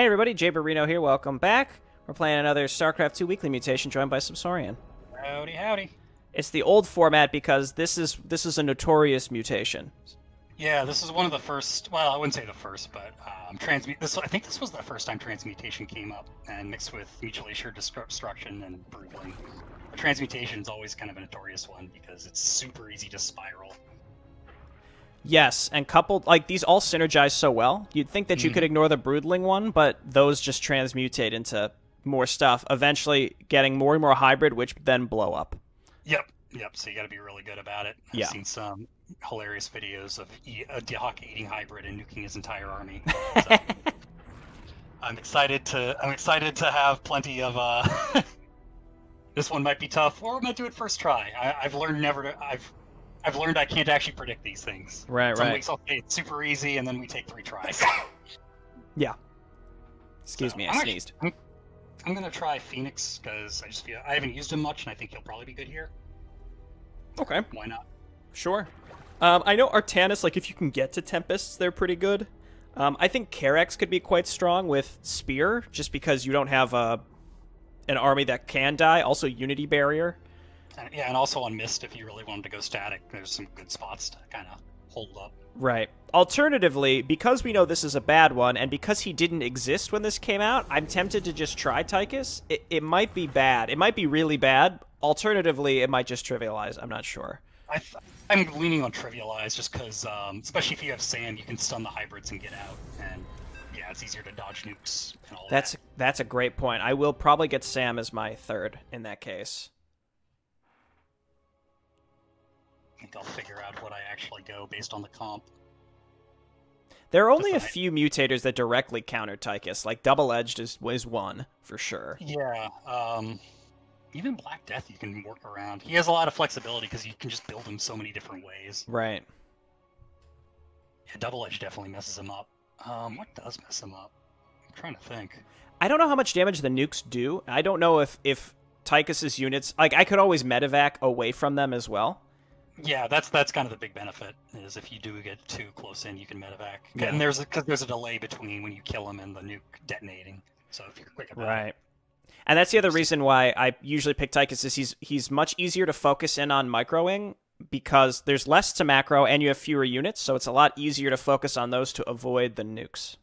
Hey everybody, Jayborino here. Welcome back. We're playing another StarCraft 2 Weekly Mutation, joined by Subsaurian. Howdy, howdy. It's the old format because this is this is a notorious mutation. Yeah, this is one of the first. Well, I wouldn't say the first, but um, transmute. This I think this was the first time transmutation came up, and mixed with mutually assured destruction and broodling. Transmutation is always kind of a notorious one because it's super easy to spiral. Yes, and coupled like these all synergize so well. You'd think that you Mhm. could ignore the broodling one, but those just transmutate into more stuff, eventually getting more and more hybrid, which then blow up. Yep, yep. So you got to be really good about it. I've Yeah. seen some hilarious videos of e- a Dehaka eating hybrid and nuking his entire army. So, I'm excited to. I'm excited to have plenty of. uh This one might be tough, or I might do it first try. I, I've learned never to. I've. I've learned I can't actually predict these things. Right, Some right. Some weeks I'll say it's super easy, and then we take three tries. Yeah. Excuse So, me, I'm I actually- sneezed. I'm gonna try Fenix because I just feel I haven't used him much, and I think he'll probably be good here. Okay. Why not? Sure. Um, I know Artanis, like, if you can get to Tempests, they're pretty good. Um, I think Karax could be quite strong with Spear, just because you don't have a, an army that can die. Also, Unity Barrier. And, yeah, and also on Mist, if you really wanted to go static, there's some good spots to kind of hold up. Right. Alternatively, because we know this is a bad one, and because he didn't exist when this came out, I'm tempted to just try Tychus. It, it might be bad. It might be really bad. Alternatively, it might just trivialize. I'm not sure. I th- I'm leaning on trivialize just because, um, especially if you have Sam, you can stun the hybrids and get out, and yeah, it's easier to dodge nukes and all That's that. that's a great point. I will probably get Sam as my third in that case. Think I'll figure out what I actually go based on the comp. There are only a few mutators that directly counter Tychus. Like double edged is is one for sure. Yeah, um, even Black Death you can work around. He has a lot of flexibility because you can just build him so many different ways. Right. Yeah, Double Edge definitely messes him up. Um, what does mess him up? I'm trying to think. I don't know how much damage the nukes do. I don't know if if Tychus's units like I could always medivac away from them as well. Yeah, that's that's kind of the big benefit is if you do get too close in, you can medivac. Yeah. And there's because there's a delay between when you kill him and the nuke detonating. So if you're quick about it, Right. And that's the other reason why I usually pick Tychus is he's he's much easier to focus in on microing because there's less to macro and you have fewer units, so it's a lot easier to focus on those to avoid the nukes.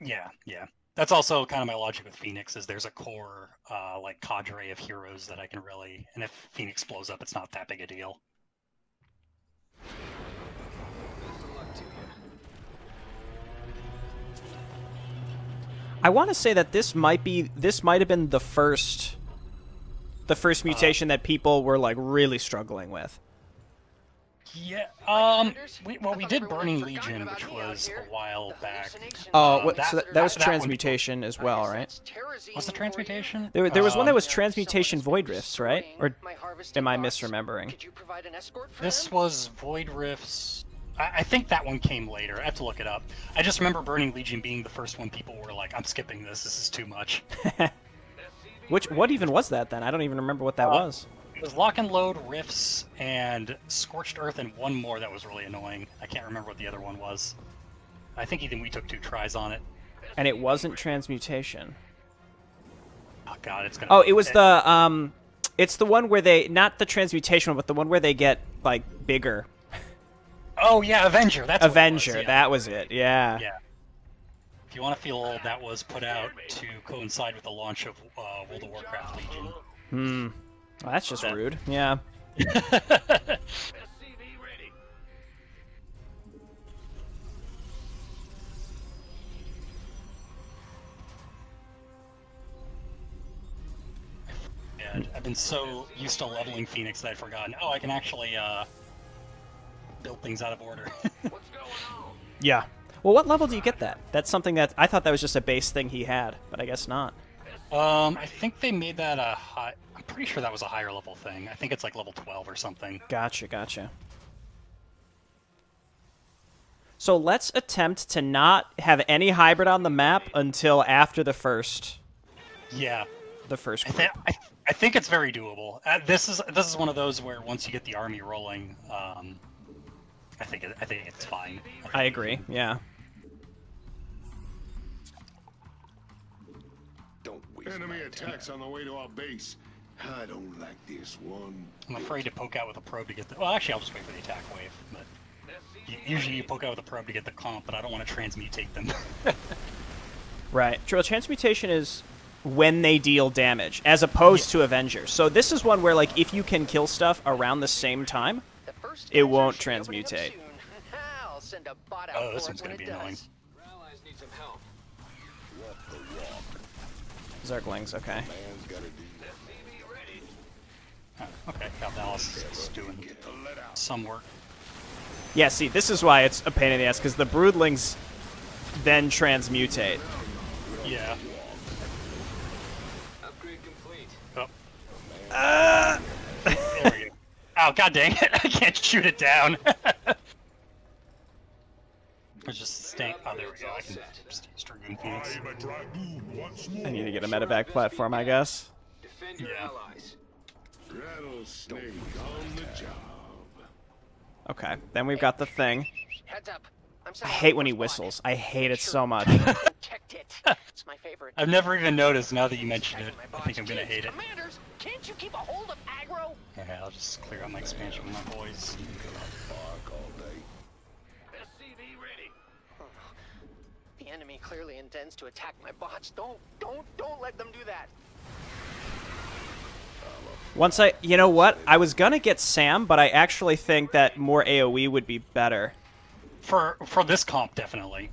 yeah, yeah. That's also kind of my logic with Fenix is there's a core uh, like cadre of heroes that I can really, and if Fenix blows up, it's not that big a deal. I want to say that this might be this might have been the first the first uh, mutation that people were like really struggling with. Yeah. Um. We, well, we did Burning Legion, which was a while back. Oh, Uh, what, that- so that, that was that- that one- transmutation as well, right? What's the transmutation? There, there was one that Um, was transmutation void rifts, right? Or am I misremembering? This was Void Rifts. I, I think that one came later. I have to look it up. I just remember Burning Legion being the first one people were like, I'm skipping this. This is too much. Which what even was that then? I don't even remember what that Uh, was. It was Lock and Load, Rifts, and Scorched Earth, and one more that was really annoying. I can't remember what the other one was. I think even we took two tries on it. And it wasn't transmutation. Oh god, it's gonna. Oh, it was the um it's the one where they not the transmutation one, but the one where they get like bigger. Oh yeah, Avenger. That's it was, Avenger, yeah. that was it. Yeah. Yeah. If you want to feel old, that was put out to coincide with the launch of uh, World of Warcraft Legion. Hmm. That's just That- rude. Yeah. Yeah, I've been so used to leveling Fenix that I'd forgotten. Oh, I can actually uh, build things out of order. Yeah. Well, what level do you get that? That's something that I thought that was just a base thing he had, but I guess not. Um, I think they made that a high. I'm pretty sure that was a higher level thing. I think it's like level 12 or something. Gotcha, gotcha. So let's attempt to not have any hybrid on the map until after the first Yeah, the first I, th- I, I think it's very doable. Uh, this is this is one of those where once you get the army rolling, um, I think it, I think it's fine. I agree. Yeah. Enemy attacks on the way to our base. I don't like this one. I'm afraid to poke out with a probe to get the. Well, actually, I'll just wait for the attack wave. But u- usually you poke out with a probe to get the comp, but I don't want to transmutate them. Right. True. Transmutation is when they deal damage, as opposed to Avengers. So this is one where, like, if you can kill stuff around the same time, The first It won't should be opening up transmutate. I'll send a bot out Oh, this one's gonna be annoying. Zerglings. Okay. Man's gotta do that. Okay, Kaldalis is doing some work. Yeah. See, this is why it's a pain in the ass because the Broodlings then transmutate. Yeah. Oh. Uh. there we go. Oh, god dang it! I can't shoot it down. It's just staying. Oh, there we go. I can just use Dragoon Fenix. I'm a dragoon once more. I need to get a medivac platform, I guess. Yeah. Rattlesnake on the job. Okay. Then we've got the thing. Heads up. I'm I sending hate when he whistles. I hate it so much. Protect it. It's my favorite. I've never even noticed. Now that you mentioned it, I think I'm gonna hate it. Commanders, can't you keep a hold of aggro? Okay, I'll just clear out my expansion with my boys. Enemy clearly intends to attack my bots. Don't, don't, don't let them do that. Once I, you know what? I was gonna get Sam, but I actually think that more AOE would be better. For for this comp, definitely.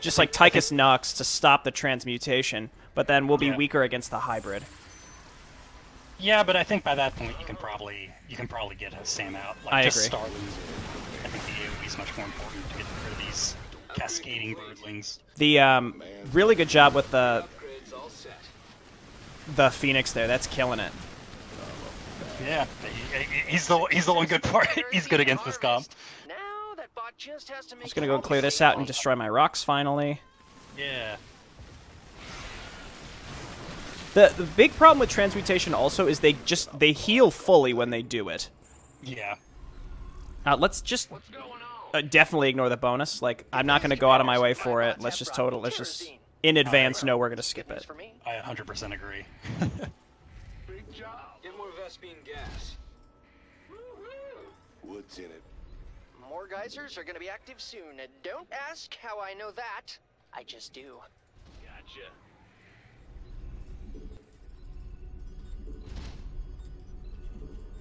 Just like Tychus Nux to stop the transmutation, but then we'll be Yeah. weaker against the hybrid. Yeah, but I think by that point you can probably you can probably get a Sam out. Like I just agree. start. I think the AoE is much more important to get rid of these cascading broodlings. The um, really good job with the the Fenix there. That's killing it. Yeah, he- he- he's the he's the one good for it. He's good against this comp. Now just has to make I'm just gonna go clear this out and destroy my rocks finally. Yeah. The the big problem with transmutation also is they just they heal fully when they do it. Yeah. Uh, let's just Uh, definitely ignore the bonus. Like I'm not gonna go out of my way for it. Let's just total. Let's just in advance know we're gonna skip it. I 100% agree. Big job. Get more Vespene gas. What's in it? more geysers are gonna be active soon. And don't ask how I know that. I just do. Gotcha.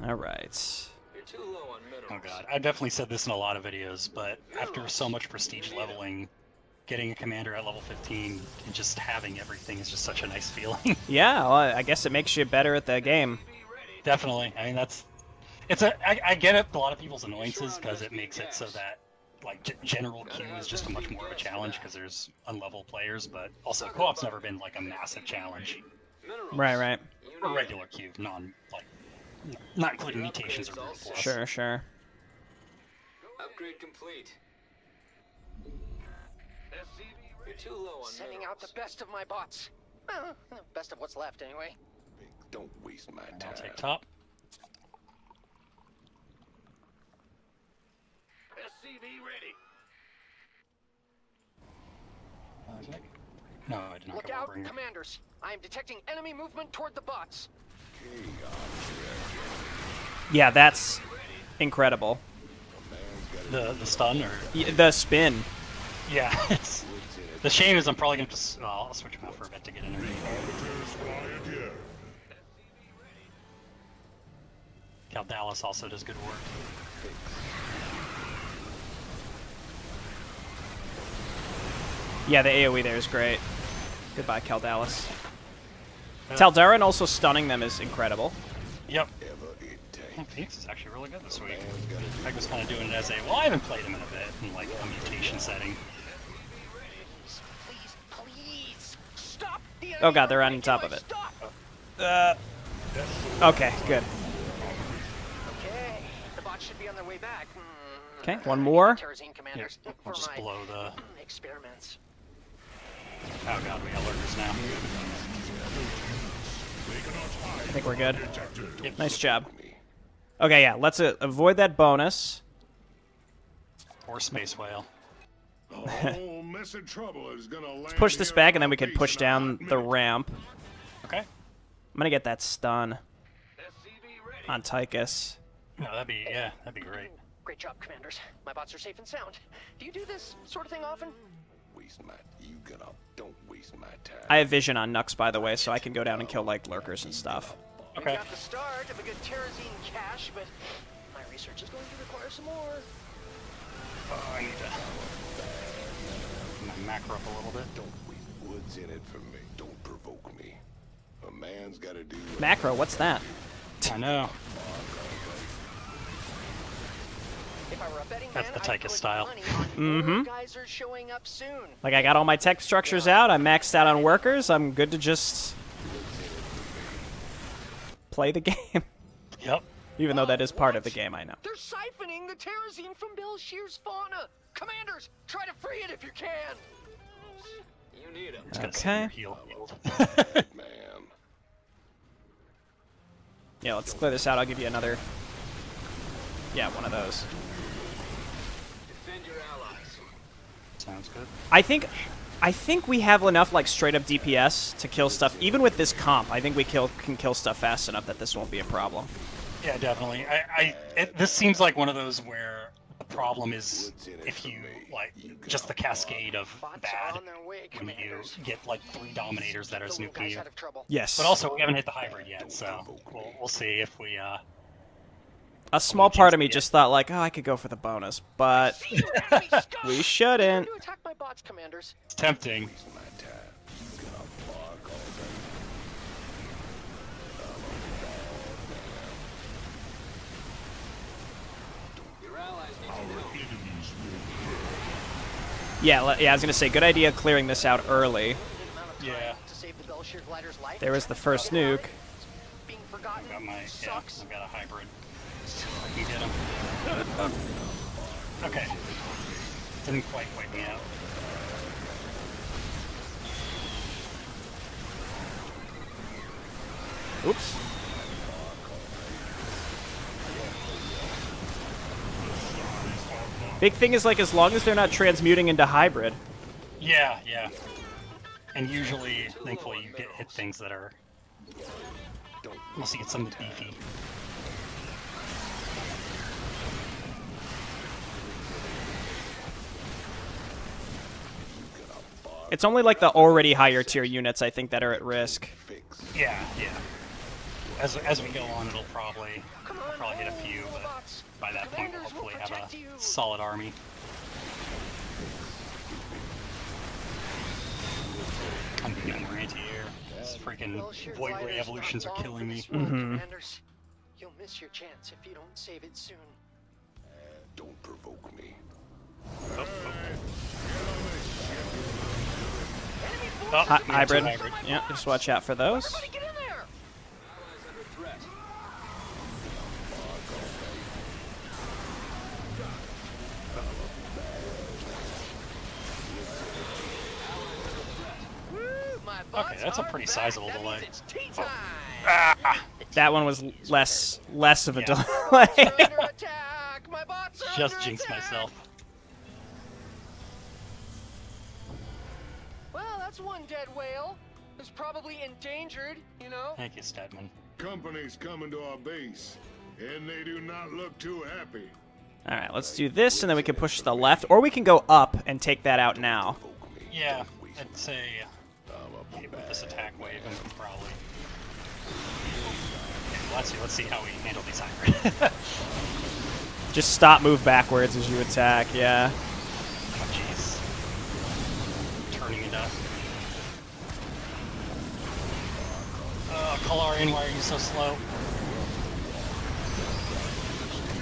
All right. You're too low on minerals. Oh god, I've definitely said this in a lot of videos, but after so much prestige leveling, getting a commander at level 15 and just having everything is just such a nice feeling. Yeah, well, I guess it makes you better at the game. definitely. I mean, that's it's a. I, I get it. A lot of people's annoyances because it makes it so that like g- general queue is just a much more of a challenge because there's unlevel players, but also co-op's never been like a massive challenge. Right, right. Or regular queue, non like not including mutations or Group plus. Sure, sure. Upgrade complete. You're too low on Sending minerals. out the best of my bots. Uh, best of what's left, anyway. Don't waste my time. I'll take top. SCV ready. Uh, No, I did not Look out, commanders. I am detecting enemy movement toward the bots. Yeah, that's incredible. The the stun or Y- The spin. yeah, the shame is I'm probably gonna just well, I'll switch him out for a bit to get energy. Kaldalis also does good work. Yeah, the AoE there is great. Goodbye, Kaldalis. Taldarin also stunning them is incredible. Yep. Ever it Oh, takes. Fenix is actually really good this week. I was kind of doing it as a well, I haven't played him in a bit in like a mutation setting. Please, please, stop the Oh god, they're on top of it. Uh, okay, good. Okay, the bots should be on their way back. Okay, one more. Terrazine Here, commanders I'll just blow the. experiments. Oh god, we got lurkers now. I think we're good. Yep. Nice job. Okay, yeah, let's uh, avoid that bonus. Or space whale. Oh, mess of trouble is gonna land Push this back, and then we can push down the ramp. Okay. I'm gonna get that stun on Tychus. No, that'd be yeah, that'd be great. Great job, commanders. My bots are safe and sound. Do you do this sort of thing often? Waste my. You gonna. Don't waste my time. I have vision on Nux, by the way, so I can go down and kill like lurkers and stuff. We Okay. got the start of a good Terrazine cache, but my research is going to require some more. Oh, I need to my macro up a little bit. Don't waste woods in it for me. Don't provoke me. A man's gotta do. Macro, what's that? I know. If I were a betting That's man, the I'd Tychus style. money on Mhm. more geysers showing up soon. Like I got all my tech structures out. I'm maxed out on workers. I'm good to just play the game, Yep. even though that is part of the game. I know. They're siphoning the Terrazine from Bel'Shir's fauna. Commanders, try to free it if you can. You need him. Okay. save your heal yield. Man. Yeah, let's clear this out. I'll give you another. Yeah, one of those. Defend your allies. Sounds good. I think, I think we have enough like straight up DPS to kill stuff. Even with this comp, I think we kill can kill stuff fast enough that this won't be a problem. Yeah, definitely. I, I it, this seems like one of those where the problem is if you like just the cascade of bad are on their way, when you get like three dominators that are The snooping you. out of trouble. Yes. But also, we haven't hit the hybrid yet, so we'll, we'll see if we. uh a small part of me just thought like, oh, I could go for the bonus, but See you, enemy scum! we shouldn't. To attack my bots, commanders. It's tempting. Waste my time. You gonna bark all day. Your allies need your help. Yeah, yeah. I was gonna say, good idea clearing this out early. Limited amount of time Yeah. To save the glider's life. There was the first nuke. Being forgotten Got my yeah, sucks. I've got a hybrid. I can get him. Okay. Didn't quite wipe me out. Oops. Big thing is like as long as they're not transmuting into hybrid. Yeah, yeah. And usually, thankfully, you get hit things that are. Unless you get something beefy. It's only like the already higher tier units I think that are at risk. Yeah, yeah. As, as we go on, it'll probably Come I'll probably hit a few, but by that point, we'll hopefully have protect you. a solid army. I'm getting more anti-air. These freaking Bel'Shir void ray evolutions are killing me. this Mhm. You'll miss your chance if you don't save it soon. Don't provoke me. Oh, oh. Oh, forces Hi- yeah, are hybrid. coming for my Yeah, just watch out for those. Okay, that's a pretty sizable That delay. means it's tea time. Ah! That one was less less of a Yeah. delay. Bots are under attack. My bots Just jinxed attack. myself. Well, that's one dead whale. Who's probably endangered, you know? Thank you, Stetmann. Company's coming to our base, and they do not look too happy. All right, let's do this, and then we can push to the left, or we can go up and take that out now. Yeah, Don't I'd say I'm a hit with this attack wave and probably. Let's see. Let's see how we handle these hybrid. Just stop, move backwards as you attack. Yeah. Oh, jeez. Turning into. Oh, Clolarion, why are you so slow?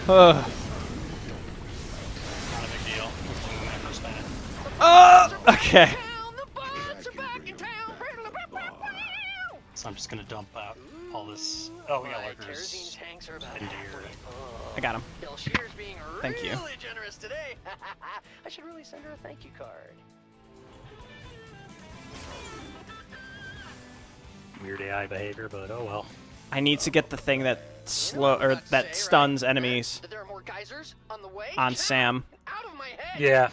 Ugh. Not a big deal. When my first minute. Oh, okay. So I'm just gonna dump out all this. Oh, yeah, My lurkers. Terrazine tanks are about into halfway. your- I got him. Bel'Shir's being Thank really you. generous today. I should really send her a thank you card. Weird AI behavior, but oh well. I need to get the thing that slow or that say, stuns right? enemies That there are more geysers on the way. on Get Sam. Out of my head. Yeah.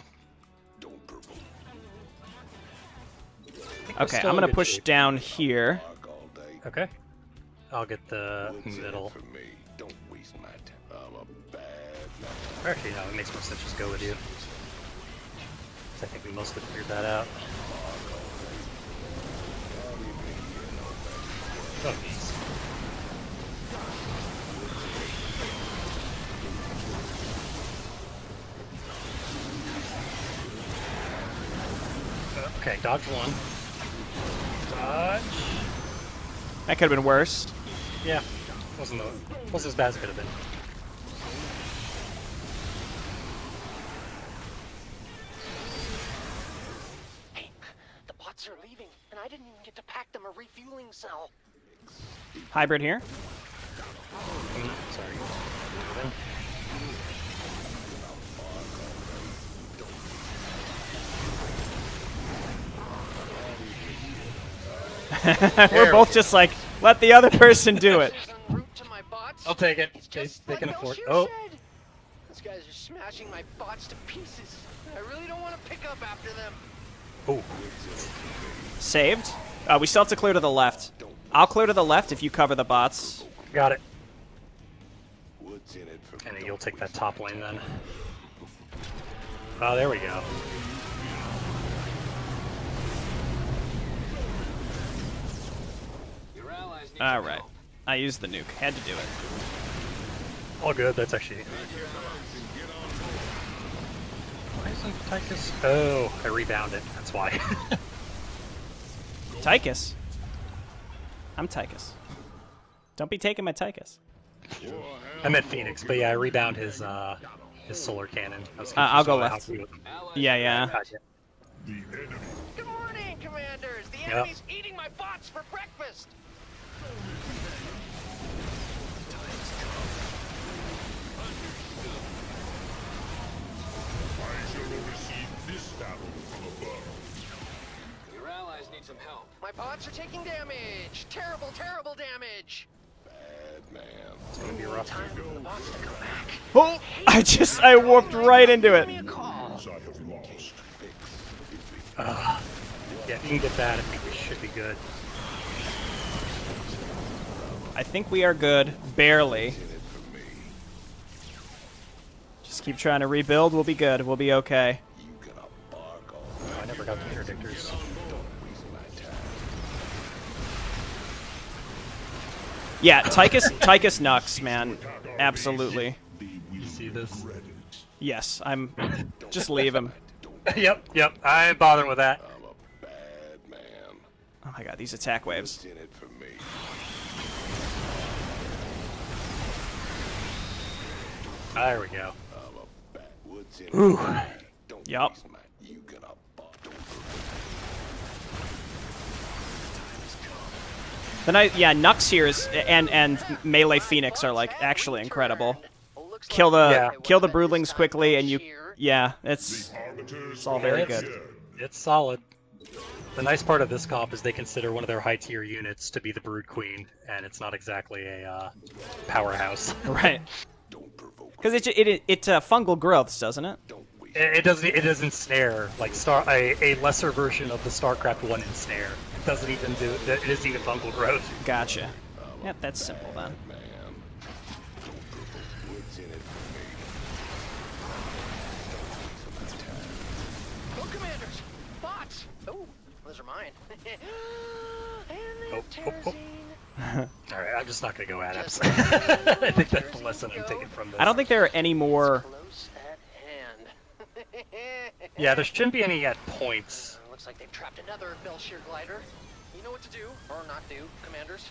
Okay, I'm gonna push down here. Bark all day. Okay. I'll get the What's middle. for me? Don't waste my time. I'm a bad. Or Actually, no, it makes more sense just go with you. I think we mostly figured that out. Oh, Okay, dodge one. Dodge. That could have been worse. Yeah, wasn't the, wasn't as bad as it could have been. Hey, the bots are leaving, and I didn't even get to pack them a refueling cell. Hybrid here. We're both just like, let the other person do it. Is en route to my bots. I'll take it. It's They, just they like can afford. Oh, said. These guys are smashing my bots to pieces. I really don't want to pick up after them. oh, Saved. Uh, we still have to clear to the left. I'll clear to the left if you cover the bots. got it. What's in it for And you'll take that top lane then. Oh, there we go. Your allies need All some right. help. I used the nuke. Had to do it. All good. That's actually. Why isn't Tychus? Oh, I rebounded. That's why. Tychus. I'm Tychus. Don't be taking my Tychus. I meant Fenix, but yeah, I rebound his uh his solar cannon. I was Uh, I'll go confused left. how he would- Allies Yeah, yeah. Gotcha. Good morning, commanders. The Yep. enemy's eating my bots for breakfast. My bots are taking damage. Terrible, terrible damage. Bad man. It's gonna be rough. Time for the bots to come back. Oh! I just I warped right into it. Give me a call. I have lost. Yeah, if you can get that, I think we should be good. I think we are good. Barely. In it for me. Just keep trying to rebuild. We'll be good. We'll be okay. You gonna bark I never got the interdictors. waste my time. Yeah, Tychus Tychus Nux, man. Absolutely. You see this? Yes, I'm. Just leave him. yep, yep. I ain't bothering with that. I'm a bad man. Oh my god, these attack waves. What's in it for me? There we go. I'm a bad. What's in it Ooh. for me? Don't Yup. waste my. You gonna bark. Don't The night, yeah, Nux here is and and melee Fenix are like actually incredible. Kill the Yeah. Kill the broodlings quickly, and you yeah, it's it's all very good. It's solid. The nice part of this comp is they consider one of their high tier units to be the Brood Queen, and it's not exactly a uh, powerhouse. Right? Don't provoke. Because it it it uh, fungal growths, doesn't it? Don't waste. it, it doesn't. It doesn't snare like star a, a lesser version of the Starcraft one ensnare. It doesn't even do. It. It isn't even fungal growth. Gotcha. Yep, that's simple then. Man. Don't provoke. What's in it for me? Go, commanders! Bots! Oh, those are mine. and Oh, oh, oh. terrazine. All right, I'm just not gonna go at it. I think that's the lesson I'm taking from this. I don't think there are any more. Close at hand. Yeah, there shouldn't be any at points. Uh, Looks like they've trapped another Bel'Shir glider. You know what to do, or not do, commanders.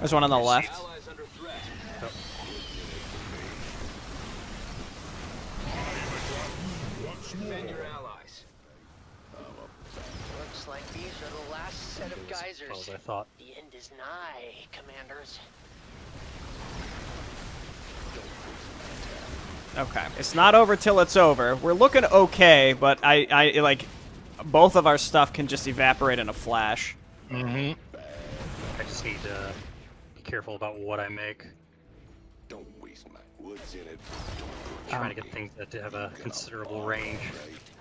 There's one on the left. Allies. Defend your allies. Looks like these are the last set of As well geysers. as I thought. The end is nigh, commanders. Okay, it's not over till it's over. We're looking okay, but I I like both of our stuff can just evaporate in a flash. Mm-hmm. I just need to be careful about what I make. Don't waste my. woods in it? Trying to get things that have a considerable range.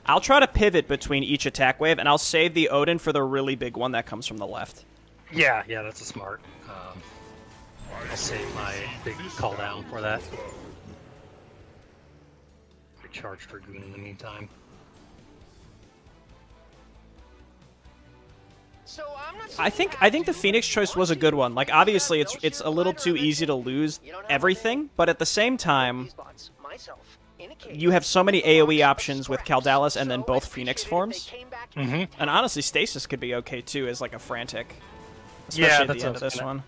I'll try to pivot between each attack wave, and I'll save the Odin for the really big one that comes from the left. Yeah, yeah, that's a smart. Um, I'll save my big call down for that. Recharge Dragoon in the meantime. So I'm not I think I think the Fenix choice was a good one. Like obviously it's it's a little too easy to lose everything, but at the same time you have so many AoE options with Kaldalis and then both Fenix forms. Mm-hmm. And honestly Stasis could be okay too as like a frantic. Especially Yeah, at that's the end what of I was this gonna- one.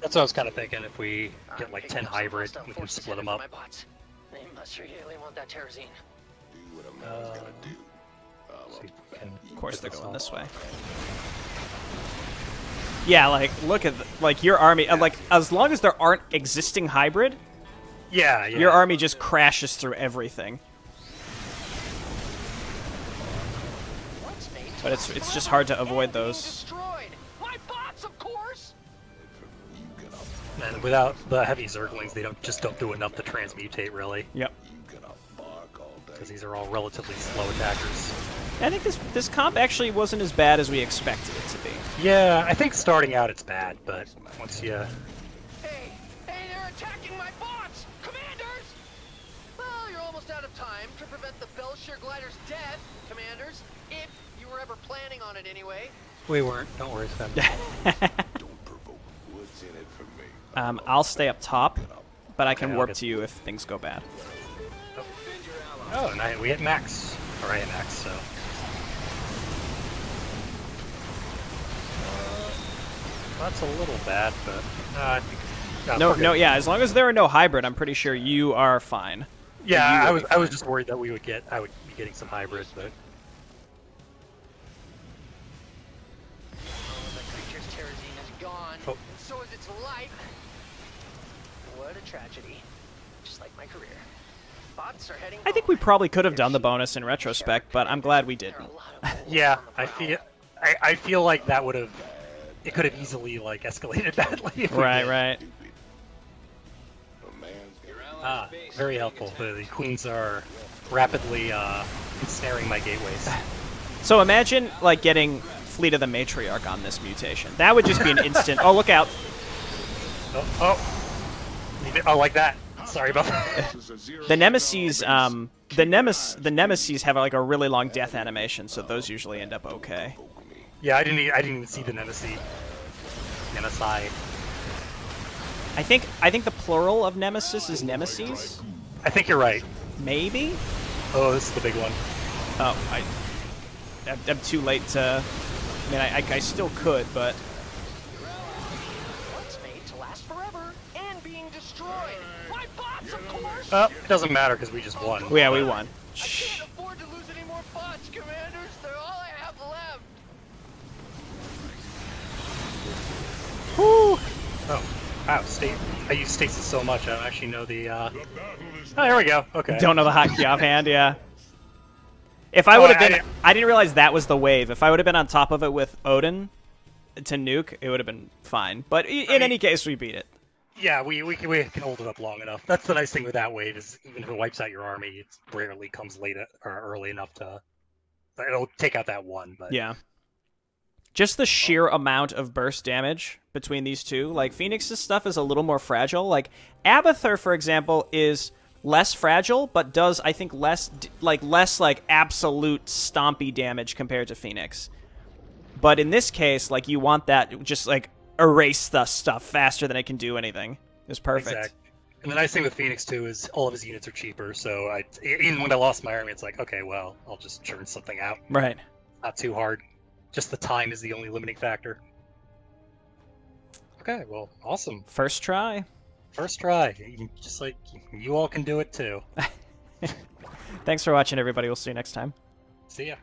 That's what I was kind of thinking. If we get like 10 hybrid, we can split them up. They must really want that terrazine. Do what a man's gotta do. So Of course they're going this way. Yeah, like look at the, like your army. uh, Like as long as there aren't existing hybrid, Yeah, yeah. your army just crashes through everything. But it's it's just hard to avoid those. destroyed? My bots, of course. You get up, And without the heavy Zerglings, they don't just don't do enough to transmutate really, Yep. you get up, bark all day. because these are all relatively slow attackers. I think this this comp actually wasn't as bad as we expected it to be. Yeah, I think starting out it's bad, but once you time to prevent the Bel'Shir glider's death, commanders. If you were ever planning on it anyway. we weren't, don't worry, Sam. Don't provoke. What's in it for me? Um, I'll stay up top, but I can Okay, warp to you if things go bad. oh, and I, we hit max. Or I hit max, so. That's a little bad, but uh, I think. No, we're no, yeah. As long as there are no hybrid, I'm pretty sure you are fine. Yeah, I was I was just worried that we would get I would be getting some hybrid, but Oh, the creature's terrazine is gone, Oh. and so is its life. What a tragedy. Just like my career. Bots are heading I think we probably could have done the bonus in retrospect, but I'm glad we didn't. a lot of holes yeah, I feel I, I feel like that would have it could have easily like escalated badly. Right, right. Ah, very helpful. The, the queens are rapidly uh, ensnaring my gateways. So imagine like getting Fleet of the Matriarch on this mutation. That would just be an instant. oh, look out! Oh, oh, oh, like that. Sorry about that. This is a zero The Nemesis, um, the Nemesis, the Nemesis have like a really long death animation, so those usually end up okay. Yeah, I didn't. I didn't even see the Nemesis. Nemesis. I think I think the plural of Nemesis is Nemesis. I think you're right. Maybe. Oh, this is the big one. Oh, I. I'm, I'm too late to. I mean, I, I, I still could, but What's made to last forever and being destroyed? My bots, of course! Oh, it doesn't matter because we just won. yeah, we won. I can't afford to lose any more bots, commanders. They're all I have left. Whew. Oh, wow, state. I use stasis so much, I don't actually know the. Uh... The battle is Oh, there we go. Okay. Don't know the hotkey offhand, yeah. If I Oh, would have I- been, I I didn't realize that was the wave. If I would have been on top of it with Odin to nuke, it would have been fine. But i- in mean- any case, we beat it. Yeah, we, we, can, we can hold it up long enough. That's the nice thing with that wave is even if it wipes out your army, it rarely comes late or early enough to. It'll take out that one, but Yeah. Just the sheer amount of burst damage between these two. Like Fenix's stuff is a little more fragile. Like Abathur, for example, is less fragile, but does I think less like less like absolute stompy damage compared to Fenix. But in this case, like you want that just like erase the stuff faster than it can do anything. It's perfect. Exactly. And the nice thing with Fenix too is all of his units are cheaper. So I, even when I lost my army, it's like okay, well, I'll just churn something out. Right. Not too hard. Just the time is the only limiting factor. Okay, well, awesome. First try. First try. Just like you all can do it too. Thanks for watching, everybody. We'll see you next time. See ya.